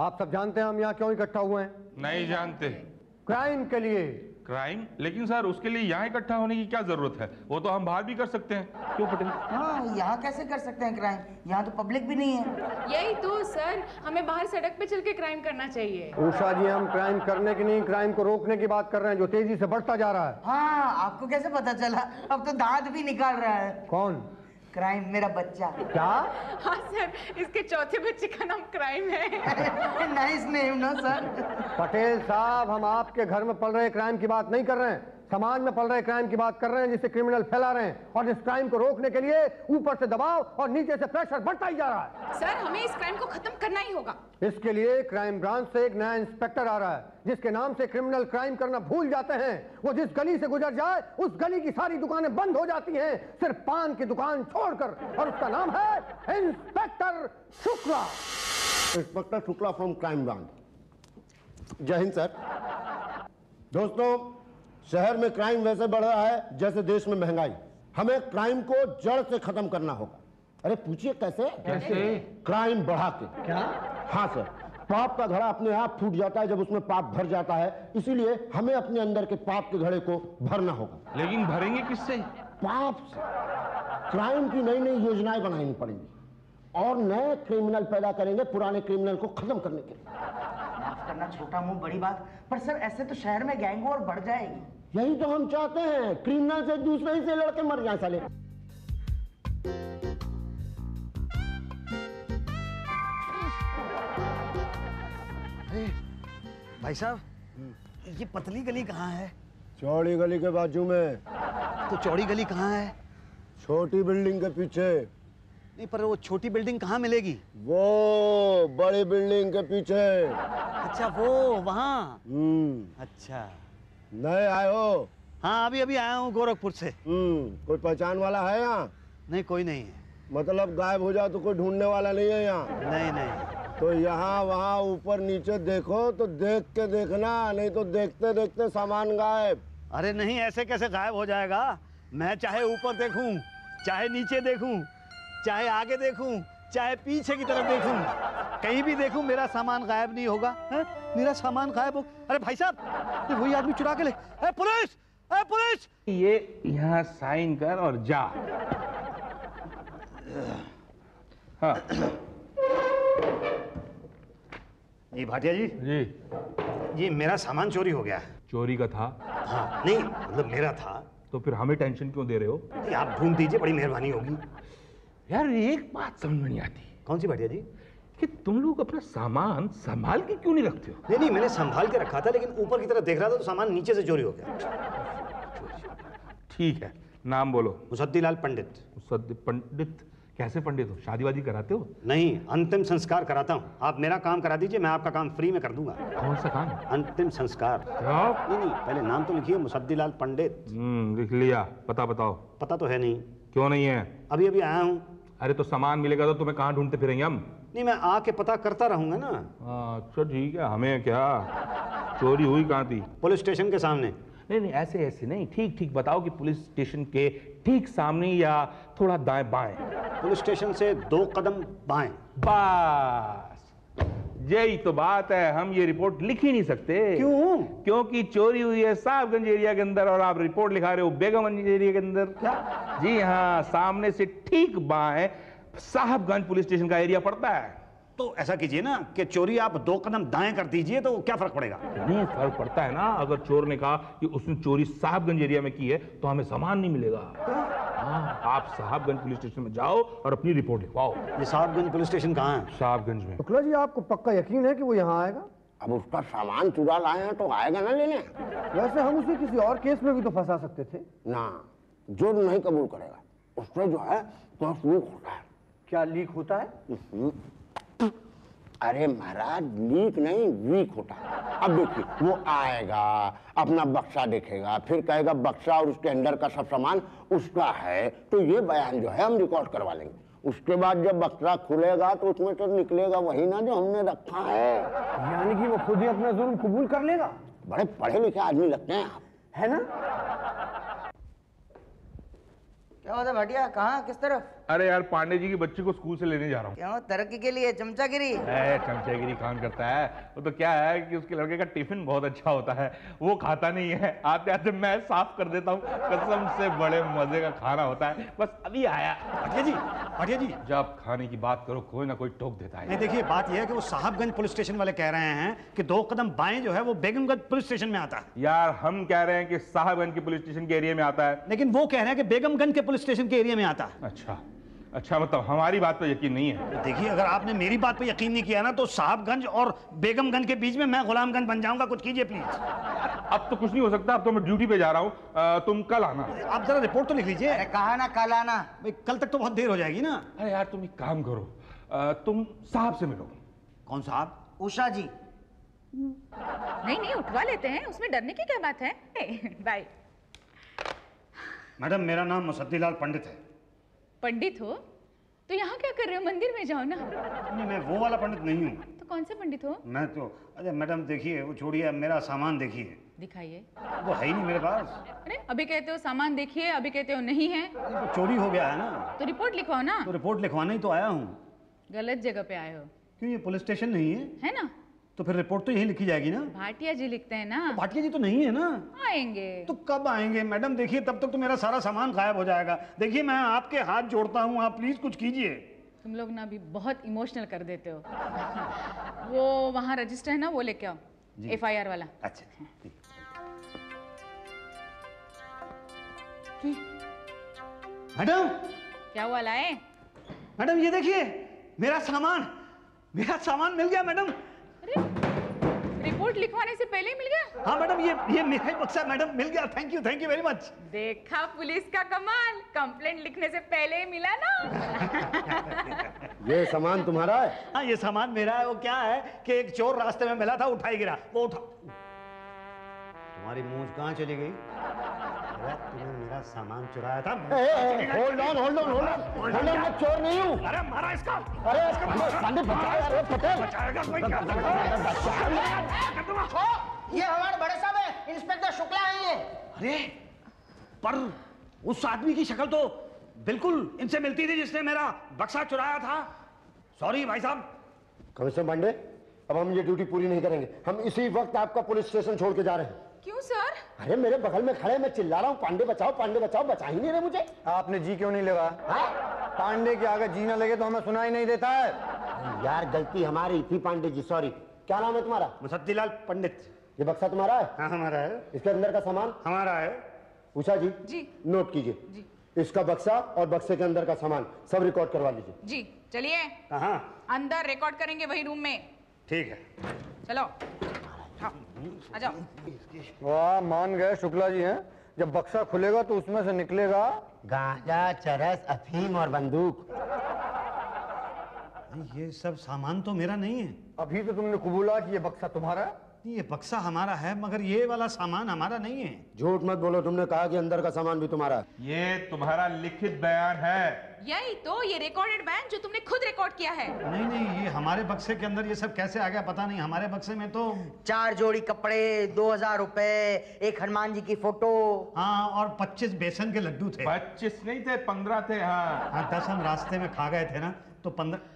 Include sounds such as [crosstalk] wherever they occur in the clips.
आप सब जानते हैं हम यहाँ क्यों इकट्ठा हुए हैं? नहीं जानते। क्राइम के लिए। क्राइम लेकिन सर उसके लिए यहाँ इकट्ठा होने की क्या ज़रूरत है? वो तो हम बाहर भी कर सकते हैं। क्यों पटेल? हाँ यहाँ कैसे कर सकते हैं क्राइम यहाँ तो पब्लिक भी नहीं है। यही तो सर। हमें बाहर सड़क पे चल के क्राइम करना चाहिए। उषा जी हम क्राइम करने की नहीं क्राइम को रोकने की बात कर रहे हैं जो तेज़ी से बढ़ता जा रहा है। हाँ आपको कैसे पता चला? अब तो दांत भी निकाल रहा है। कौन? क्राइम मेरा बच्चा। क्या? हाँ सर इसके चौथे बच्चे का नाम क्राइम है। नाइस नेम ना सर पटेल साहब हम आपके घर में पल रहे क्राइम की बात नहीं कर रहे हैं। समाज में पल रहे क्राइम की बात कर रहे हैं जिससे क्रिमिनल फैला रहे हैं और इस क्राइम को रोकने के लिए ऊपर से दबाव और नीचे से प्रेशर बढ़ता ही जा रहा है। सर हमें इस क्राइम को खत्म करना ही होगा। इसके लिए क्राइम ब्रांच से एक नया इंस्पेक्टर आ रहा है जिसके नाम से क्रिमिनल क्राइम करना भूल जाते हैं। वो जिस गली से गुजर जाए उस गली की सारी दुकानें बंद हो जाती हैं। सिर्फ़ पान की दुकान छोड़कर और उसका नाम है inspector Shukla. Inspector Shukla from crime branch जय हिंद सर दोस्तों शहर में क्राइम वैसे बढ़ रहा है जैसे देश में महँगाई। हमें क्राइम को जड़ से खत्म करना होगा। अरे पूछिए कैसे? कैसे? क्राइम बढ़ा के। क्या? हाँ सर पाप का घड़ा अपने आप फूट जाता है जब उसमें पाप भर जाता है। इसीलिए हमें अपने अंदर के पाप के घड़े को भरना होगा। लेकिन भरेंगे किससे? पाप से। क्राइम की नई नई योजनाएँ बनानी पड़ेंगी। और नए क्रिमिनल पैदा करेंगे पुराने क्रिमिनल को खत्म करने के लिए। करना छोटा मुँह बड़ी बात। पर सर ऐसे तो शहर में गैंग और बढ़ जाएगी। यही तो हम चाहते हैं क्रिमिनल से दूसरे ही से लड़के मर जाए साले। भाई साहब ये पतली गली कहाँ है? चौड़ी गली के बाजू में। तो चौड़ी गली कहाँ है? छोटी बिल्डिंग के पीछे। नहीं पर वो छोटी बिल्डिंग कहाँ मिलेगी? वो बड़ी बिल्डिंग के पीछे। अच्छा वो वहाँ। हम्म। अच्छा। नए आए हो? हाँ अभी अभी आया हूँ गोरखपुर से। हम्म कोई पहचान वाला है यहाँ? नहीं कोई नहीं है। मतलब गायब हो जाओ तो कोई ढूँढने वाला नहीं है यहाँ? नहीं नहीं। तो यहाँ वहाँ ऊपर नीचे देखो तो देख के देखना नहीं तो देखते देखते सामान गायब। अरे नहीं ऐसे कैसे गायब हो जाएगा? मैं चाहे ऊपर देखूँ चाहे नीचे देखूँ चाहे आगे देखूँ चाहे पीछे की तरफ़ देखूँ कहीं भी देखूँ मेरा सामान गायब नहीं होगा है? मेरा सामान गायब हो अरे भाई साहब ये वही आदमी चुरा के ले ए पुलिस ए पुलिस। ये यहाँ साइन कर और जा। हाँ। जी भाटिया जी। जी। ये मेरा सामान चोरी हो गया। चोरी का था? हाँ नहीं मतलब मेरा था। तो फिर हमें टेंशन क्यों दे रहे हो? आप ढूंढ दीजिए बड़ी मेहरबानी होगी। यार एक बात समझ में नहीं आती। कौन सी भाटिया जी? कि तुम लोग अपना सामान संभाल के क्यों नहीं रखते हो? नहीं नहीं मैंने संभाल के रखा था लेकिन ऊपर की तरफ़ देख रहा था तो सामान नीचे से चोरी हो गया। ठीक है नाम बोलो। मुसद्दीलाल पंडित। सद पंडित? कैसे पंडित हो? शादी वादी कराते हो? नहीं अंतिम संस्कार कराता हूँ। आप मेरा काम करा दीजिए मैं आपका काम फ्री में कर दूँगा। कौन सा काम? अंतिम संस्कार। क्या? नहीं नहीं पहले नाम तो लिखिए मुसद्दीलाल पंडित। हम्म लिख लिया। पता बताओ। पता तो है नहीं। क्यों नहीं है? अभी अभी आया हूँ। अरे तो सामान मिलेगा तो तुम्हें कहाँ ढूंढते फिरेंगे हम? नहीं मैं आके पता करता रहूँगा ना। अच्छा ठीक है हमें क्या? चोरी हुई कहाँ थी? पुलिस स्टेशन के सामने। नहीं नहीं ऐसे ऐसे नहीं ठीक ठीक बताओ कि पुलिस स्टेशन के ठीक सामने या थोड़ा दाएँ बाएँ। पुलिस स्टेशन से दो कदम बाएँ। बस यही तो बात है हम ये रिपोर्ट लिख ही नहीं सकते। क्यों? क्योंकि चोरी हुई है साहबगंज एरिया के अंदर और आप रिपोर्ट लिखा रहे हो बेगमगंज एरिया के अंदर। क्या? जी हाँ सामने से ठीक बाएँ साहबगंज पुलिस स्टेशन का एरिया पड़ता है। तो ऐसा कीजिए ना कि चोरी आप दो कदम दाएँ कर दीजिए तो क्या फ़र्क पड़ेगा? नहीं फ़र्क पड़ता है ना अगर चोर ने कहा कि उसने चोरी साहबगंज एरिया में की है तो हमें सामान नहीं मिलेगा। आप साहबगंज पुलिस स्टेशन में जाओ और अपनी रिपोर्ट लिखवाओ। ये साहबगंज पुलिस स्टेशन कहाँ है? साहबगंज में। शुक्ला जी आपको पक्का यकीन है कि वो यहाँ आएगा? अब उसका सामान चुरा लाए हैं तो आएगा ना लेने। वैसे हम उसे किसी और केस में भी तो फंसा सकते थे। ना जो नहीं कबूल करेगा उसमें जो है तो लीक होता है। क्या लीक होता है? अरे महाराज लीक नहीं वीक होता अब देखिए वो आएगा अपना बक्सा देखेगा फिर कहेगा बक्सा और उसके अंदर का सब सामान उसका है। तो ये बयान जो है हम रिकॉर्ड करवा लेंगे। उसके बाद जब बक्सा खुलेगा तो उसमें तो निकलेगा वही ना जो हमने रखा है। यानी कि वो खुद ही अपना जुर्म कबूल कर लेगा? बड़े पढ़े लिखे आदमी लगते हैं आप। है ना? क्या होता है भाटिया? कहाँ? किस तरफ़? अरे यार पांडे जी की बच्ची को स्कूल से लेने जा रहा हूँ। क्यों? तरक्की के लिए चमचागिरी। चमचेगिरी कौन करता है। वो तो क्या है कि उसके लड़के का टिफ़िन बहुत अच्छा होता है। वो खाता नहीं है। आते आते मैं साफ़ कर देता हूँ। कसम से बड़े मज़े का खाना होता है। बस अभी आया। भाटिया जी भाटिया जी। जब खाने की बात करो कोई ना कोई टोक देता नहीं है देखिए बात यह है कि वो साहबगंज पुलिस स्टेशन वाले कह रहे हैं कि दो कदम बाएँ जो है वो बेगमगंज पुलिस स्टेशन में आता है। यार हम कह रहे हैं कि साहबगंज के पुलिस स्टेशन के एरिया में आता है। लेकिन वो कह रहे हैं कि बेगमगंज के पुलिस स्टेशन के एरिया में आता है। अच्छा। अच्छा मतलब हमारी बात पर यकीन नहीं है। देखिए अगर आपने मेरी बात पर यकीन नहीं किया ना तो साहबगंज और बेगमगंज के बीच में मैं गुलामगंज बन जाऊँगा। कुछ कीजिए प्लीज़ अब तो कुछ नहीं हो सकता अब तो मैं ड्यूटी पे जा रहा हूँ। तुम कल आना। आप जरा रिपोर्ट तो लिख लीजिए। अरे कहा ना कल आना। भाई कल तक तो बहुत देर हो जाएगी ना। अरे यार तुम एक काम करो। तुम साहब से मिलो। कौन साहब? उषा जी। नहीं नहीं उठवा लेते हैं। उसमें डरने की क्या बात है? [laughs] बाय मैडम मेरा नाम मुसद्दीलाल पंडित है। पंडित हो तो यहाँ क्या कर रहे हो? मंदिर में जाओ ना। नहीं मैं वो वाला पंडित नहीं हूँ। तो कौन से पंडित हो? मैं तो अरे मैडम देखिए वो छोड़िए मेरा सामान देखिए। दिखाइए। वो है ही नहीं मेरे पास। अरे अभी कहते हो सामान देखिए अभी कहते हो नहीं है। वो चोरी हो गया है ना। तो रिपोर्ट लिखवाओ ना। तो रिपोर्ट लिखवाने ही तो आया हूँ। गलत जगह पे आए हो। क्यों ये पुलिस स्टेशन नहीं है? है ना? तो फिर रिपोर्ट तो यही लिखी जाएगी ना? भाटिया जी लिखते हैं ना। तो भाटिया जी तो नहीं है ना? आएँगे। तो कब आएँगे? मैडम देखिए तब तक तो मेरा सारा सामान गायब हो जाएगा। देखिए मैं आपके हाथ जोड़ता हूँ आप प्लीज़ कुछ कीजिए। तुम लोग ना अभी बहुत इमोशनल कर देते हो। [laughs] वो वहाँ रजिस्टर है ना वो लेके आओ। एफ़ आई आर वाला। अच्छा मैडम! क्या हुआ लाए? मैडम ये देखिए मेरा सामान मेरा सामान मिल गया मैडम। रिपोर्ट लिखवाने से पहले ही मिल गया? हाँ मैडम ये ये मेरा ही बक्सा मैडम मिल गया। Thank you thank you very much देखा पुलिस का कमाल। कंप्लेंट लिखने से पहले ही मिला ना? [laughs] ये सामान तुम्हारा है? हाँ ये सामान मेरा है। वो क्या है कि एक चोर रास्ते में मिला था उठाई गिरा। वो उठा। तुम्हारी मूंछ कहाँ चली गई? तूने मेरा सामान चुराया था hold on hold on hold on hold on मैं चोर नहीं हूँ अरे मारा इसका अरे पांडे बचाओ यार, अरे पटेल बचाएगा कोई क्या ये हमारे बड़े साहब है इंस्पेक्टर शुक्ला है ये अरे पर उस आदमी की शक्ल तो बिल्कुल इनसे मिलती थी जिसने मेरा बक्सा चुराया था सॉरी भाई साहब कमिश्नर पांडे अब हम ये ड्यूटी पूरी नहीं करेंगे हम इसी वक्त आपका पुलिस स्टेशन छोड़ के जा रहे हैं क्यों सर? अरे मेरे बगल में खड़े मैं चिल्ला रहा हूँ। पांडे बचाओ पांडे बचाओ। बचा ही नहीं रहे मुझे। आपने जी क्यों नहीं लगा पांडे के आगे जी ना लगे तो हमें सुनाई नहीं देता है। यार गलती हमारी थी पांडे जी सॉरी क्या नाम है तुम्हारा? मुसद्दीलाल पंडित। ये बक्सा तुम्हारा है? हाँ हमारा है। इसके अंदर का सामान? हमारा है। उषा जी जी। नोट कीजिए। इसका बक्सा और बक्से के अंदर का सामान सब रिकॉर्ड करवा लीजिए। जी चलिए। कहाँ अंदर रिकॉर्ड करेंगे वही रूम में। ठीक है। चलो। हाँ, वाह मान गए शुक्ला जी हैं। जब बक्सा खुलेगा तो उसमें से निकलेगा। गांजा चरस अफीम और बंदूक। ये सब सामान तो मेरा नहीं है। अभी तो तुमने कबूला कि ये बक्सा तुम्हारा। है ये बक्सा हमारा है मगर ये वाला सामान हमारा नहीं है। झूठ मत बोलो तुमने कहा कि अंदर का सामान भी तुम्हारा है। ये तुम्हारा लिखित बयान है। यही तो ये रिकॉर्डेड बैन जो तुमने खुद रिकॉर्ड किया है। नहीं नहीं ये हमारे बक्से के अंदर ये सब कैसे आ गया पता नहीं हमारे बक्से में तो चार जोड़ी कपड़े दो हज़ार रूपए एक हनुमान जी की फ़ोटो। हाँ और 25 बेसन के लड्डू थे। पच्चीस नहीं थे पंद्रह थे हाँ। हाँ दस हम रास्ते में खा गए थे ना तो पंद्रह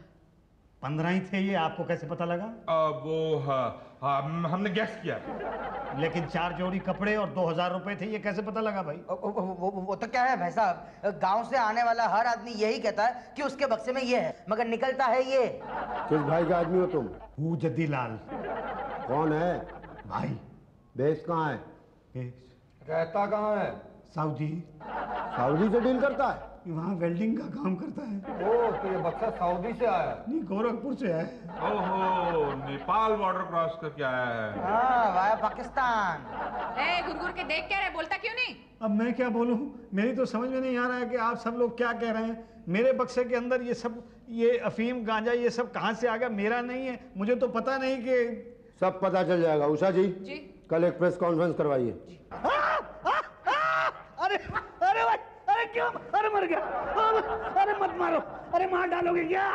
पंद्रह ही थे ये आपको कैसे पता लगा? अब वो हाँ, हाँ हम- हमने गैस किया। लेकिन चार जोड़ी कपड़े और दो हज़ार रुपए थे ये कैसे पता लगा भाई? वो, वो, वो, तो क्या है भाई साहब? गाँव से आने वाला हर आदमी यही कहता है कि उसके बक्से में ये है मगर निकलता है ये। किस भाई का आदमी हो तुम? हूँ जद्दी लाल कौन है? भाई। बेस कहाँ है? ये रहता कहाँ है? सऊदी सऊदी से डील करता है? वहाँ वेल्डिंग का काम करता है। ओ तो ये बक्सा सऊदी से आया। है नहीं गोरखपुर से है। ओहो नेपाल बॉर्डर क्रॉस करके आया है। हाँ वाया पाकिस्तान। ए गुरगुर के देख क्या रहे? बोलता क्यों नहीं? अब मैं क्या बोलूँ? मेरी तो समझ में नहीं आ रहा है कि आप सब लोग क्या कह रहे हैं। मेरे बक्से के अंदर ये सब ये अफीम गांजा ये सब कहाँ से आ गया? मेरा नहीं है। मुझे तो पता नहीं कि सब पता चल जाएगा। उषा जी जी। कल एक प्रेस कॉन्फ्रेंस करवाइए। अरे अरे अरे क्यों? अरे मर गया। अरे मत मारो। अरे मार डालोगे क्या?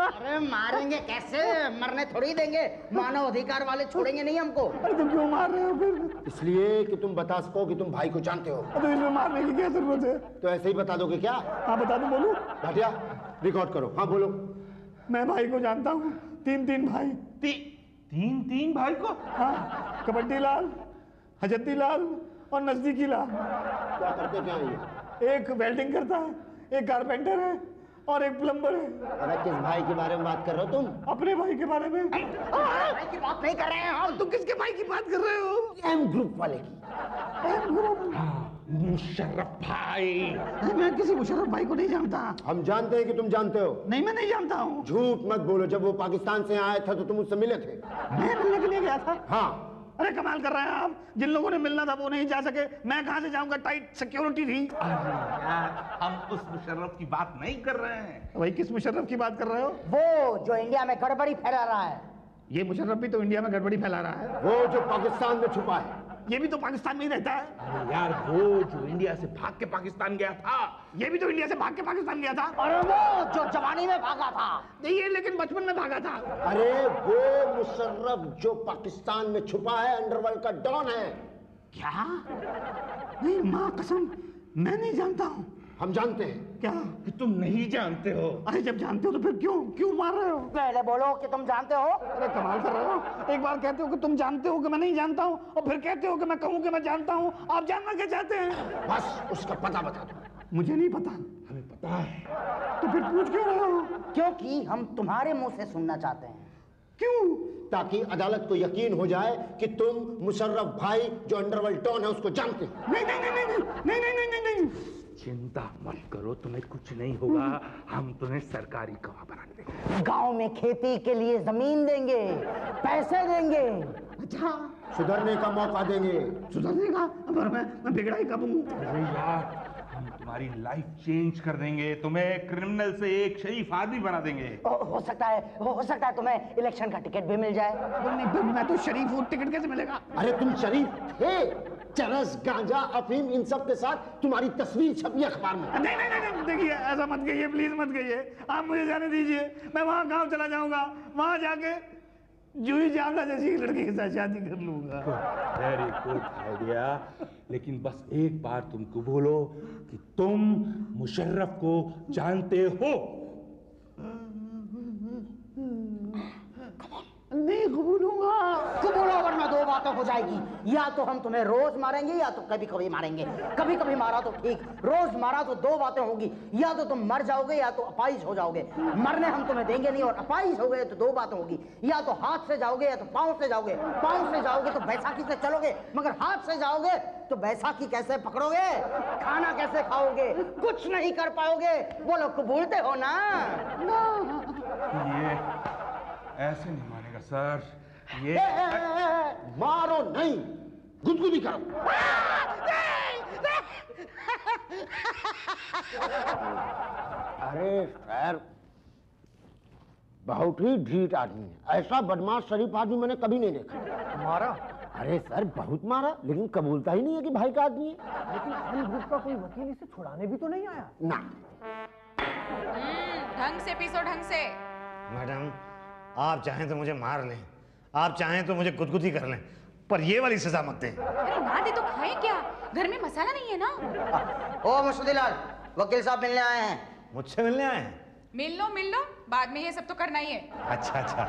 अरे मारेंगे कैसे? मरने थोड़ी देंगे। मानव अधिकार वाले छोड़ेंगे नहीं हमको। अरे तुम क्यों मार रहे हो फिर? इसलिए कि तुम बता सको कि तुम भाई को जानते हो। तो इसमें मारने की क्या ज़रूरत है? तो ऐसे ही बता दोगे क्या? हाँ बता दो बोलो? भाटिया रिकॉर्ड करो। हाँ बोलो। मैं भाई को जानता हूँ। तीन तीन भाई। ती, तीन तीन भाई को? हाँ कबड्डी लाल हजती लाल और नजदीकी लाल। क्या करते क्या है? ये एक वेल्डिंग करता है एक कारपेंटर है और एक प्लम्बर है। अरे किस भाई के बारे में बात कर रहे हो तुम? अपने भाई के बारे में। भाई की बात नहीं कर रहे हैं तुम किसके भाई की बात कर रहे हो? एम ग्रुप वाले की। मुशर्रफ भाई। मैं किसी मुशर्रफ भाई को नहीं जानता। हम जानते हैं कि तुम जानते हो। नहीं मैं नहीं जानता हूँ। झूठ मत बोलो जब वो पाकिस्तान से आया था तो तुम उससे मिले थे। मैं मिलने के लिए गया था। हाँ। अरे कमाल कर रहे हैं आप। जिन लोगों ने मिलना था वो नहीं जा सके। मैं कहाँ से जाऊँगा? टाइट सिक्योरिटी थी। अरे यार हम उस मुशर्रफ की बात नहीं कर रहे हैं। भाई किस मुशर्रफ की बात कर रहे हो? वो जो इंडिया में गड़बड़ी फैला रहा है। ये मुशर्रफ भी तो इंडिया में गड़बड़ी फैला रहा है। वो जो पाकिस्तान में छुपा है। ये भी तो पाकिस्तान में ही रहता है। अरे यार वो जो इंडिया से भाग के पाकिस्तान गया था। ये भी तो इंडिया से भाग के पाकिस्तान गया था। अरे वो जो जवानी में भागा था। नहीं ये लेकिन बचपन में भागा था। अरे वो मुशर्रफ जो पाकिस्तान में छुपा है अंडरवर्ल्ड का डॉन है। क्या? नहीं माँ कसम मैं नहीं जानता हूँ। हम जानते हैं। क्या? कि तुम नहीं जानते हो। अरे जब जानते हो तो फिर क्यों? क्यों मार रहे हो? पहले बोलो कि तुम जानते हो। अरे कमाल कर रहे हो। एक बार कहते हो कि तुम जानते हो कि मैं नहीं जानता हूँ और फिर कहते हो कि मैं कहूँ कि मैं जानता हूँ। आप जानना क्या चाहते हैं? बस उसका पता बता दो। मुझे नहीं पता। हमें पता है। तो फिर पूछ क्यों रहे हो? क्योंकि हम तुम्हारे मुँह से सुनना चाहते हैं। क्यों? ताकि अदालत को यकीन हो जाए कि तुम मुशर्रफ भाई जो अंडरवर्ल्ड टॉन है उसको जानते हो। नहीं नहीं नहीं नहीं नहीं नहीं नहीं नहीं चिंता मत करो तुम्हें कुछ नहीं होगा। हम तुम्हें सरकारी गवाह बना देंगे। गाँव में खेती के लिए ज़मीन देंगे पैसे देंगे। अच्छा। सुधरने का मौका देंगे। सुधरने का? पर मैं मैं बिगड़ा ही कब हूँ? अरे यार तुम्हारी लाइफ चेंज कर देंगे तुम्हें क्रिमिनल से एक शरीफ आदमी बना देंगे। हो, हो सकता है हो, हो सकता है तुम्हें इलेक्शन का टिकट भी मिल जाए। नहीं मैं तो शरीफ हूँ टिकट कैसे मिलेगा? अरे तुम शरीफ थे चरस गांजा अफीम इन सब के साथ तुम्हारी तस्वीर छपी अखबार में। नहीं नहीं नहीं नहीं, देखिए ऐसा मत कहिए प्लीज़ मत कहिए। आप मुझे जाने दीजिए मैं वहाँ गाँव चला जाऊँगा वहाँ जाके जूही चावला जैसी लड़की के साथ शादी कर लूँगा। वेरी गुड आइडिया लेकिन बस एक बार तुमको बोलो कि तुम मुशर्रफ को जानते हो। नहीं कबूलूँगा कबूलो वरना दो बातें हो जाएगी। या तो हम तुम्हें रोज मारेंगे, या तो कभी कभी मारेंगे। कभी कभी मारा तो ठीक। रोज मारा तो दो बातें होगी। या तो तुम मर जाओगे, या तो अपाइज हो जाओगे। मरने हम तुम्हें देंगे नहीं, और अपाइज हो गए तो दो बातें होगी। या तो हाथ से जाओगे, या तो पाँव से जाओगे। पाँव से जाओगे तो बैसाखी से चलोगे, मगर हाथ से जाओगे तो बैसाखी कैसे पकड़ोगे? खाना कैसे खाओगे? कुछ नहीं कर पाओगे। बोलो, कबूलते हो ना? ये ऐसे नहीं मानेगा सर ये ए, ए, ए, ए, मारो नहीं गुदगुदी करो। अरे सर बहुत ही ढीठ आदमी है। ऐसा बदमाश शरीफ आदमी मैंने कभी नहीं देखा। मारा? अरे सर बहुत मारा लेकिन कबूलता ही नहीं है कि भाई का आदमी है। लेकिन एम ग्रुप का कोई वकील इसे छुड़ाने भी तो नहीं आया? ना। हम्म, ढंग से पीसो ढंग से। मैडम आप चाहें तो मुझे मार लें आप चाहें तो मुझे गुदगुदी कर लें पर ये वाली सजा मत दें। अरे ना दे तो खाए क्या? घर में मसाला नहीं है ना? ओ मुर्शदीलाल वकील साहब मिलने आए हैं। मुझसे मिलने आए हैं? मिल लो मिल लो बाद में ये सब तो करना ही है। अच्छा अच्छा।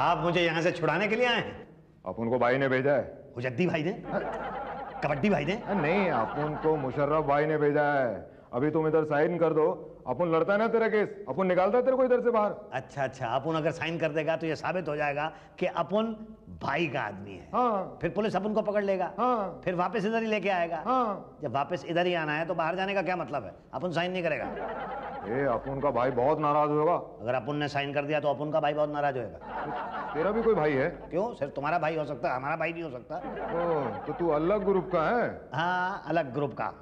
आप मुझे यहाँ से छुड़ाने के लिए आए हैं? अपन को भाई ने भेजा है। हुजद्दी भाई ने कबड्डी भाई ने नहीं अपन को मुशर्रफ भाई ने भेजा है। अभी तुम इधर साइन कर दो अपन लड़ता है ना तेरा केस? अपन निकालता है तेरे को इधर से बाहर? अच्छा अच्छा अपन अगर साइन कर देगा तो ये साबित हो जाएगा कि अपन भाई का आदमी है। हाँ। फिर पुलिस अपन को पकड़ लेगा। हाँ। फिर वापस इधर ही लेके आएगा। हाँ। जब वापस इधर ही आना है तो बाहर जाने का क्या मतलब है? अपन साइन नहीं करेगा। ए अपन का भाई बहुत नाराज़ होगा। अगर अपन ने साइन कर दिया तो अपन का भाई बहुत नाराज़ होगा तेरा भी कोई भाई है? क्यों? सिर्फ़ तुम्हारा भाई हो सकता है हमारा भाई नहीं हो सकता। तो तू अलग ग्रुप का है? हाँ अलग ग्रुप का।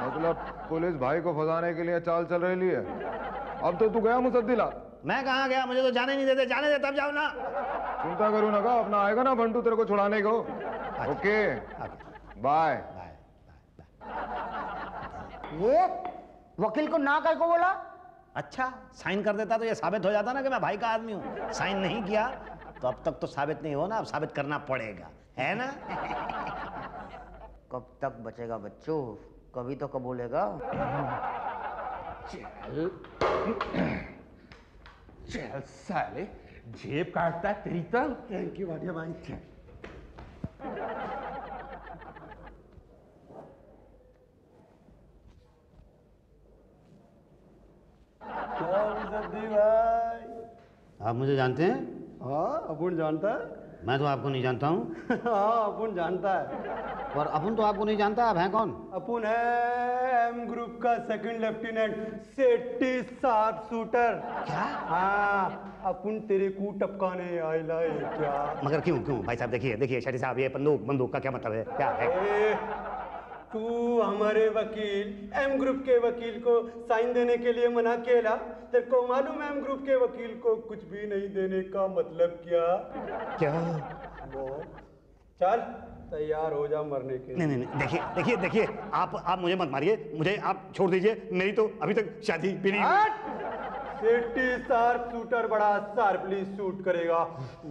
मतलब पुलिस भाई को फंसाने के लिए चाल चल रही है अब तो तू गया मुसद्दिला। मैं कहाँ गया? मुझे तो जाने नहीं देते। जाने दे तब जाओ ना। चिंता करू ना का अपना आएगा ना बंटू तेरे को छुड़ाने को। ओके। बाय। बाय ये वकील को ना कह को बोला? अच्छा साइन कर देता तो ये साबित हो जाता ना कि मैं भाई का आदमी हूँ। साइन नहीं किया तो अब तक तो साबित नहीं हो ना अब साबित करना पड़ेगा। है ना? कब तक बचेगा बच्चों? कभी तो कबूलेगा चल। चल साले जेब काटता है तेरी तो। थैंक यू भाटिया भाई? आप मुझे जानते हैं? हाँ अपुन जानता है। मैं तो आपको नहीं जानता हूँ। [laughs] हाँ अपुन जानता है। और अपुन तो आपको नहीं जानता आप हैं कौन? अपुन है एम ग्रुप का सेकंड लेफ्टिनेंट सेट्टी सात शूटर क्या? हाँ अपुन तेरे को टपकाने आयला है क्या? मगर क्यों क्यों? भाई साहब देखिए देखिए शेट्टी साहब ये बंदूक बंदूक का क्या मतलब है? क्या है? ए, तू हमारे वकील एम ग्रुप के वकील को साइन देने के लिए मना केला? तेरे को मालूम है एम ग्रुप के वकील को कुछ भी नहीं देने का मतलब क्या? क्या? चल तैयार हो जा मरने के नहीं नहीं नहीं देखिए देखिए देखिए आप आप मुझे मत मारिए मुझे आप छोड़ दीजिए मेरी तो अभी तक शादी भी नहीं हुई। सेफ्टी शार्प शूटर बड़ा शार्पली शूट करेगा।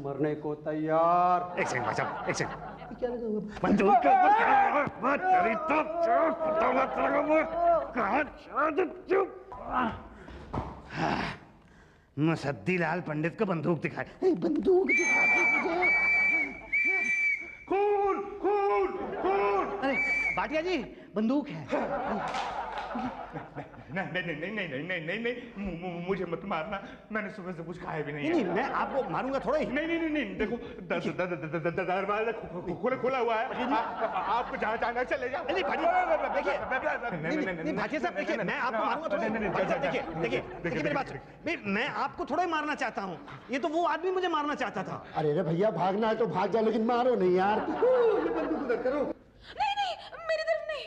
मरने को तैयार। एक सेकंड भाई साहब एक सेकंड। क्या? बंदूक बात करी तो चुप पता मत कहाँ चुप मुसद्दी लाल पंडित को बंदूक दिखाए। बंदूक खून खून खून। अरे भाटिया जी बंदूक है। नहीं नहीं नहीं नहीं नहीं नहीं नहीं नहीं मु- मु- मुझे मत मारना मैंने सुबह से कुछ खाया भी नहीं नहीं मैं आपको मारूँगा थोड़ा ही नहीं नहीं नहीं नहीं देखो दरवाज़ा खुला खुला हुआ है आप- आपको जहाँ जाना चले जाओ देखिए, भाटिया साहब देखिए मैं आपको मारूँगा थोड़ा ही। देखिए देखिए देखिए मेरी बात मैं आपको थोड़ा ही मारना चाहता हूँ ये तो वो आदमी मुझे मारना चाहता था अरे भैया भागना है तो भाग जा लेकिन मारो नहीं यार नहीं नहीं मेरी तरफ़ नहीं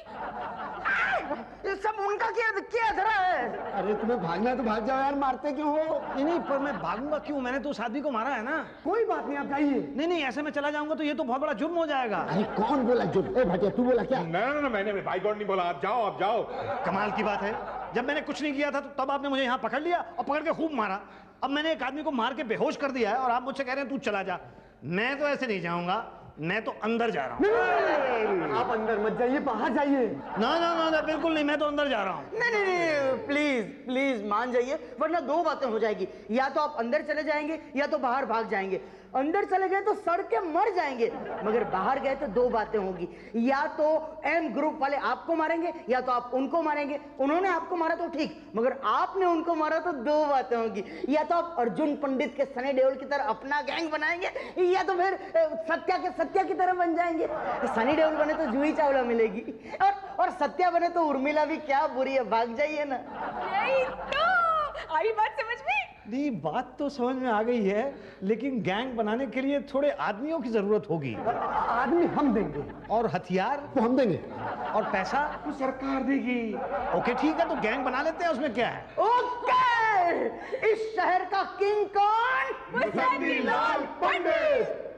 ये सब उनका क्या धरा है? अरे तुम्हें भागना है तो भाग जाओ यार मारते क्यों हो? नहीं नहीं पर मैं भागूँगा क्यों? मैंने तो उस आदमी को मारा है ना। कोई बात नहीं आप जाइए। नहीं नहीं ऐसे में चला जाऊँगा तो ये तो बहुत बड़ा जुर्म हो जाएगा। अरे कौन बोला जो ए भटिया तू बोला क्या? ना ना ना मैंने भाई गॉड नहीं बोला आप जाओ आप जाओ। कमाल की बात है। जब मैंने कुछ नहीं किया था तो तब आपने मुझे यहाँ पकड़ लिया और पकड़ के खूब मारा। अब मैंने एक आदमी को मार के बेहोश कर दिया है और आप मुझसे कह रहे हैं तू चला जा। मैं तो ऐसे नहीं जाऊँगा। मैं तो अंदर जा रहा हूँ। आप अंदर मत जाइए बाहर जाइए। ना ना ना ना बिल्कुल नहीं मैं तो अंदर जा रहा हूँ। नहीं नहीं नहीं प्लीज़ प्लीज़ मान जाइए वरना दो बातें हो जाएगी। या तो आप अंदर चले जाएँगे या तो बाहर भाग जाएँगे। अंदर चले गए तो सड़ के मर जाएँगे। मगर बाहर गए तो दो बातें होंगी। या तो एम ग्रुप वाले आपको मारेंगे, या तो आप उनको मारेंगे। उन्होंने आपको मारा तो ठीक, मगर आपने उनको मारा तो दो बातें होंगी। या तो आप अर्जुन पंडित के सनी देओल की तरह अपना गैंग बनाएँगे, या तो फिर सत्या के, सत्या की तरह बन जाएँगे। सनी देओल बने तो जूही चावला मिलेगी। और और सत्या बने तो उर्मिला भी क्या बुरी है, भाग जाइए ना। तो। आई बात समझ में? नहीं बात तो समझ में आ गई है लेकिन गैंग बनाने के लिए थोड़े आदमियों की ज़रूरत होगी। आदमी हम देंगे। और हथियार? तो हम देंगे। और पैसा? तो सरकार देगी। ओके ठीक है तो गैंग बना लेते हैं उसमें क्या है? ओके! इस शहर का किंग कौन? लाल पंडित।